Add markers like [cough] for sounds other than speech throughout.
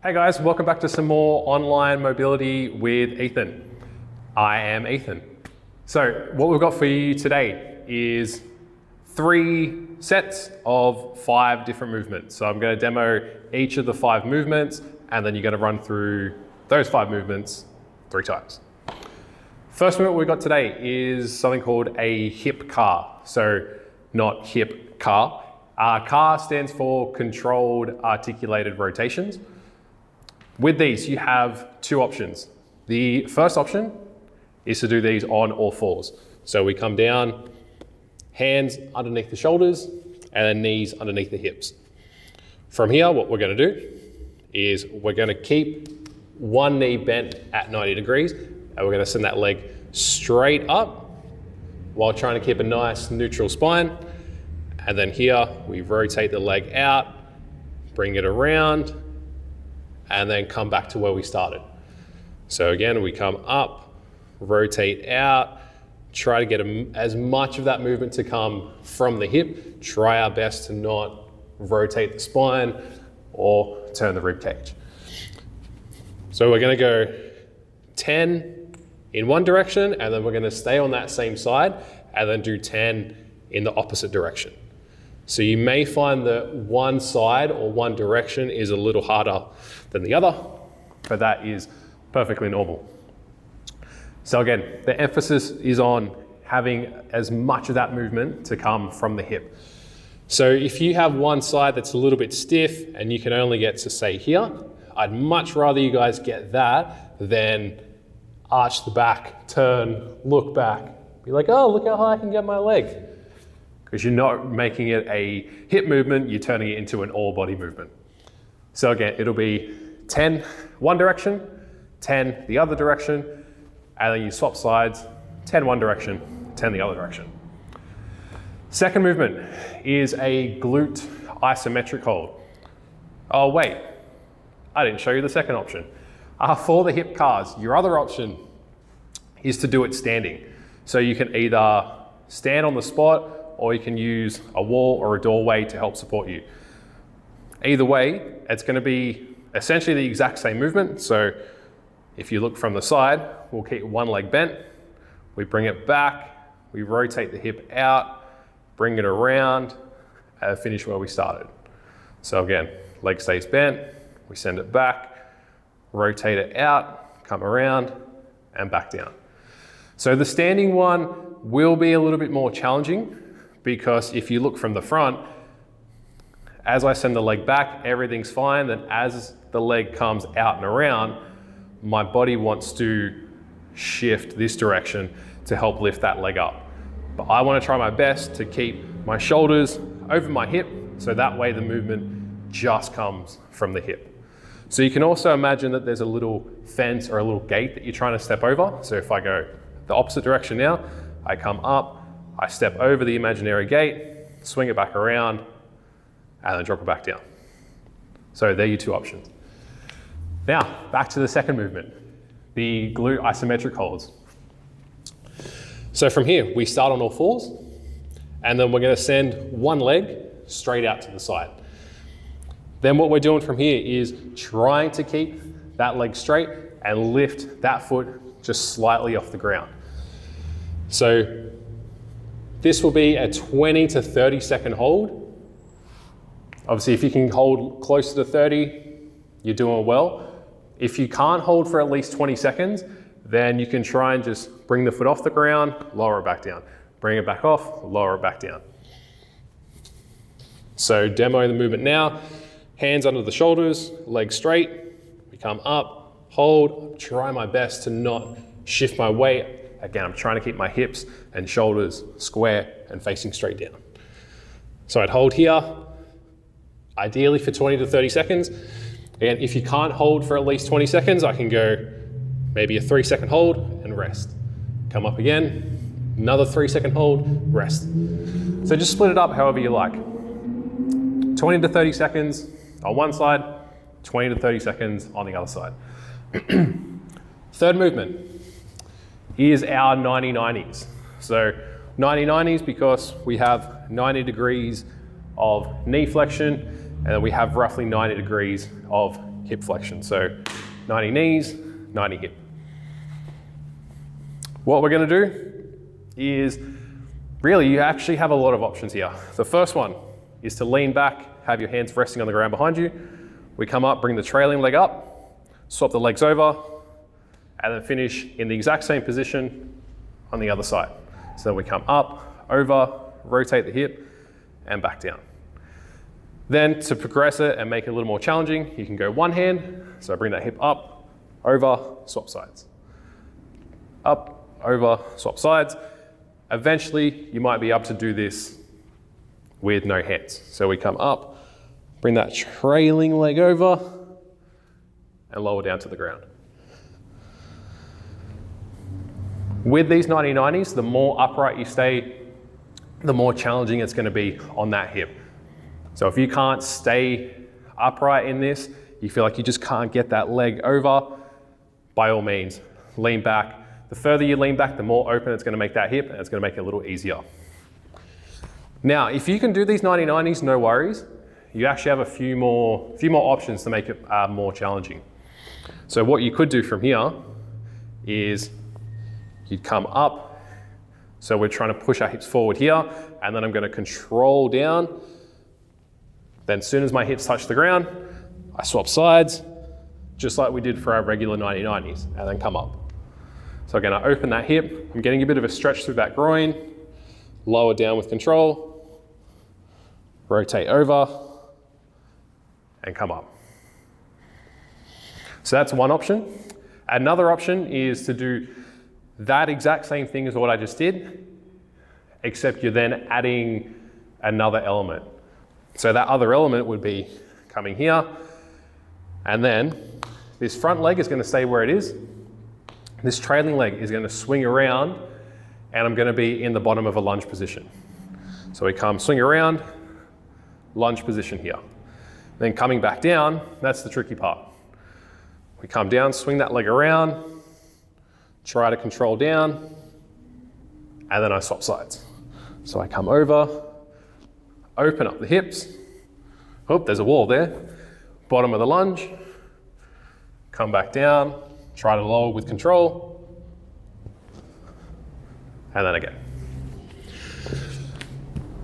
Hey guys, welcome back to some more online mobility with Ethan. I am Ethan. So, what we've got for you today is three sets of five different movements. So, I'm going to demo each of the five movements and then you're going to run through those five movements three times. First movement we've got today is something called a hip car. So, not hip car. Uh, CAR stands for controlled articulated rotations. With these, you have two options. The first option is to do these on all fours. So we come down, hands underneath the shoulders, and then knees underneath the hips. From here, what we're gonna do is we're gonna keep one knee bent at 90 degrees, and we're gonna send that leg straight up while trying to keep a nice neutral spine. And then here, we rotate the leg out, bring it around, and then come back to where we started. So again, we come up, rotate out, try to get a, as much of that movement to come from the hip. Try our best to not rotate the spine or turn the rib cage. So we're gonna go 10 in one direction and then we're gonna stay on that same side and then do 10 in the opposite direction. So you may find that one side or one direction is a little harder than the other, but that is perfectly normal. So again, the emphasis is on having as much of that movement to come from the hip. So if you have one side that's a little bit stiff and you can only get to say here, I'd much rather you guys get that than arch the back, turn, look back, be like, oh, look how high I can get my leg because you're not making it a hip movement, you're turning it into an all body movement. So again, it'll be 10 one direction, 10 the other direction, and then you swap sides, 10 one direction, 10 the other direction. Second movement is a glute isometric hold. Oh wait, I didn't show you the second option. Uh, for the hip cars, your other option is to do it standing. So you can either stand on the spot or you can use a wall or a doorway to help support you. Either way, it's going to be essentially the exact same movement. So if you look from the side, we'll keep one leg bent, we bring it back, we rotate the hip out, bring it around, and finish where we started. So again, leg stays bent, we send it back, rotate it out, come around, and back down. So the standing one will be a little bit more challenging because if you look from the front, as I send the leg back, everything's fine. Then as the leg comes out and around, my body wants to shift this direction to help lift that leg up. But I wanna try my best to keep my shoulders over my hip so that way the movement just comes from the hip. So you can also imagine that there's a little fence or a little gate that you're trying to step over. So if I go the opposite direction now, I come up, I step over the imaginary gate, swing it back around, and then drop it back down. So there are your two options. Now, back to the second movement, the glute isometric holds. So from here, we start on all fours, and then we're gonna send one leg straight out to the side. Then what we're doing from here is trying to keep that leg straight and lift that foot just slightly off the ground. So this will be a 20 to 30 second hold. Obviously, if you can hold closer to 30, you're doing well. If you can't hold for at least 20 seconds, then you can try and just bring the foot off the ground, lower it back down. Bring it back off, lower it back down. So demo the movement now. Hands under the shoulders, legs straight. We come up, hold, try my best to not shift my weight Again, I'm trying to keep my hips and shoulders square and facing straight down. So I'd hold here, ideally for 20 to 30 seconds. And if you can't hold for at least 20 seconds, I can go maybe a three second hold and rest. Come up again, another three second hold, rest. So just split it up however you like. 20 to 30 seconds on one side, 20 to 30 seconds on the other side. [clears throat] Third movement, is our 90-90s. So 90-90s because we have 90 degrees of knee flexion and we have roughly 90 degrees of hip flexion. So 90 knees, 90 hip. What we're going to do is really you actually have a lot of options here. The first one is to lean back, have your hands resting on the ground behind you. We come up, bring the trailing leg up, swap the legs over, and then finish in the exact same position on the other side. So then we come up, over, rotate the hip, and back down. Then to progress it and make it a little more challenging, you can go one hand. So bring that hip up, over, swap sides. Up, over, swap sides. Eventually, you might be able to do this with no hands. So we come up, bring that trailing leg over, and lower down to the ground. With these 90-90s, the more upright you stay, the more challenging it's gonna be on that hip. So if you can't stay upright in this, you feel like you just can't get that leg over, by all means, lean back. The further you lean back, the more open it's gonna make that hip and it's gonna make it a little easier. Now, if you can do these 90-90s, no worries. You actually have a few more, few more options to make it uh, more challenging. So what you could do from here is you'd come up. So we're trying to push our hips forward here, and then I'm gonna control down. Then as soon as my hips touch the ground, I swap sides, just like we did for our regular 90-90s, and then come up. So again, gonna open that hip. I'm getting a bit of a stretch through that groin, lower down with control, rotate over, and come up. So that's one option. Another option is to do that exact same thing as what I just did, except you're then adding another element. So that other element would be coming here, and then this front leg is gonna stay where it is. This trailing leg is gonna swing around, and I'm gonna be in the bottom of a lunge position. So we come swing around, lunge position here. Then coming back down, that's the tricky part. We come down, swing that leg around, try to control down, and then I swap sides. So I come over, open up the hips. Oh, there's a wall there. Bottom of the lunge, come back down, try to lower with control, and then again.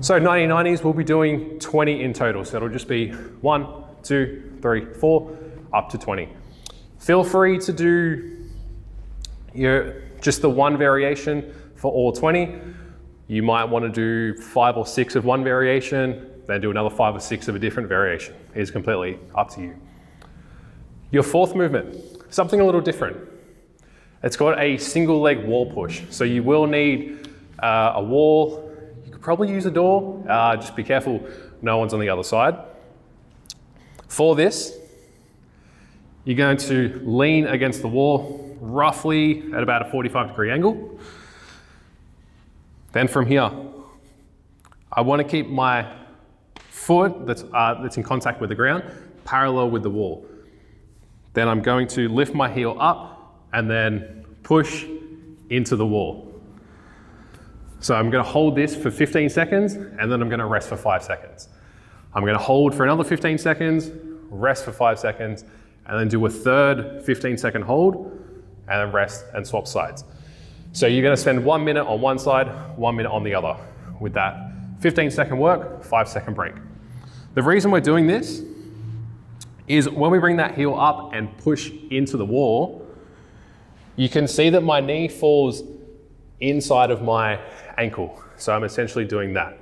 So 90-90s, we'll be doing 20 in total. So it'll just be one, two, three, four, up to 20. Feel free to do you're just the one variation for all 20. You might want to do five or six of one variation, then do another five or six of a different variation. It's completely up to you. Your fourth movement, something a little different. It's got a single leg wall push. So you will need uh, a wall. You could probably use a door. Uh, just be careful, no one's on the other side. For this, you're going to lean against the wall roughly at about a 45 degree angle. Then from here, I want to keep my foot that's, uh, that's in contact with the ground parallel with the wall. Then I'm going to lift my heel up and then push into the wall. So I'm going to hold this for 15 seconds and then I'm going to rest for five seconds. I'm going to hold for another 15 seconds, rest for five seconds, and then do a third 15 second hold and then rest and swap sides. So you're gonna spend one minute on one side, one minute on the other with that 15 second work, five second break. The reason we're doing this is when we bring that heel up and push into the wall, you can see that my knee falls inside of my ankle. So I'm essentially doing that.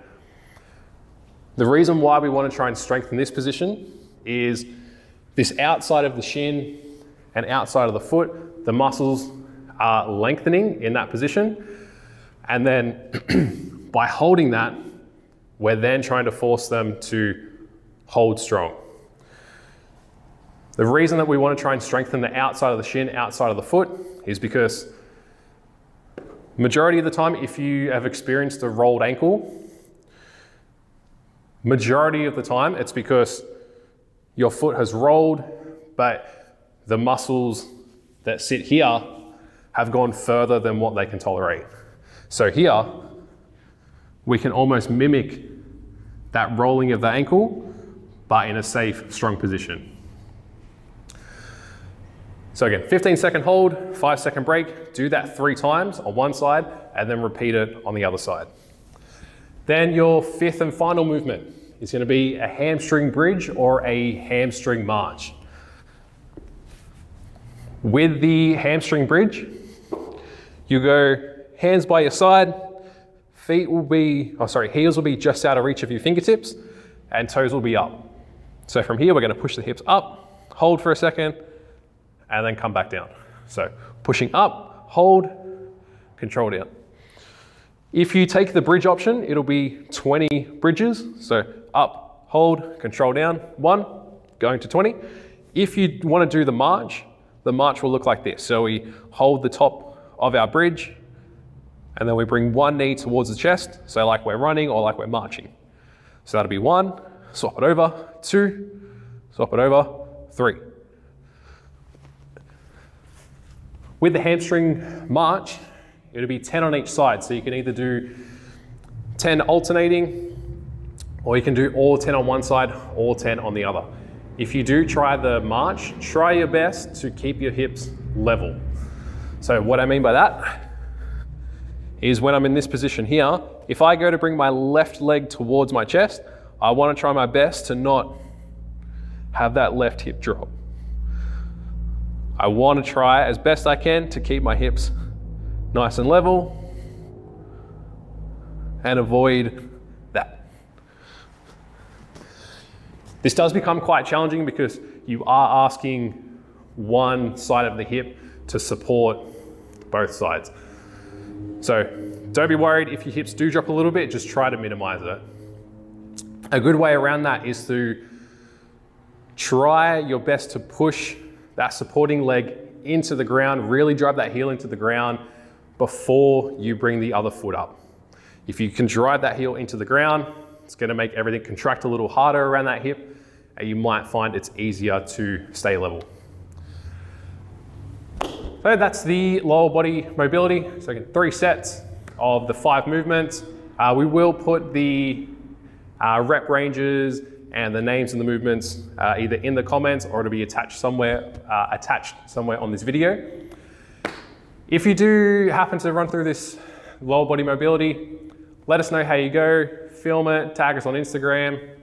The reason why we want to try and strengthen this position is this outside of the shin and outside of the foot the muscles are lengthening in that position. And then [clears throat] by holding that, we're then trying to force them to hold strong. The reason that we want to try and strengthen the outside of the shin, outside of the foot, is because majority of the time, if you have experienced a rolled ankle, majority of the time it's because your foot has rolled, but the muscles that sit here have gone further than what they can tolerate. So here, we can almost mimic that rolling of the ankle, but in a safe, strong position. So again, 15 second hold, five second break, do that three times on one side and then repeat it on the other side. Then your fifth and final movement is gonna be a hamstring bridge or a hamstring march. With the hamstring bridge, you go hands by your side, feet will be, oh sorry, heels will be just out of reach of your fingertips and toes will be up. So from here, we're gonna push the hips up, hold for a second, and then come back down. So pushing up, hold, control down. If you take the bridge option, it'll be 20 bridges. So up, hold, control down, one, going to 20. If you want to do the march, the march will look like this. So we hold the top of our bridge, and then we bring one knee towards the chest, so like we're running or like we're marching. So that'll be one, swap it over, two, swap it over, three. With the hamstring march, it'll be 10 on each side. So you can either do 10 alternating, or you can do all 10 on one side, all 10 on the other. If you do try the march, try your best to keep your hips level. So what I mean by that is when I'm in this position here, if I go to bring my left leg towards my chest, I want to try my best to not have that left hip drop. I want to try as best I can to keep my hips nice and level and avoid that. This does become quite challenging because you are asking one side of the hip to support both sides. So don't be worried if your hips do drop a little bit, just try to minimize it. A good way around that is to try your best to push that supporting leg into the ground, really drive that heel into the ground before you bring the other foot up. If you can drive that heel into the ground, it's gonna make everything contract a little harder around that hip you might find it's easier to stay level. So that's the lower body mobility. So again, three sets of the five movements. Uh, we will put the uh, rep ranges and the names and the movements uh, either in the comments or it'll be attached somewhere, uh, attached somewhere on this video. If you do happen to run through this lower body mobility, let us know how you go, film it, tag us on Instagram,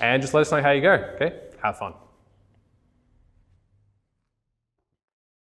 and just let us know how you go, okay? Have fun.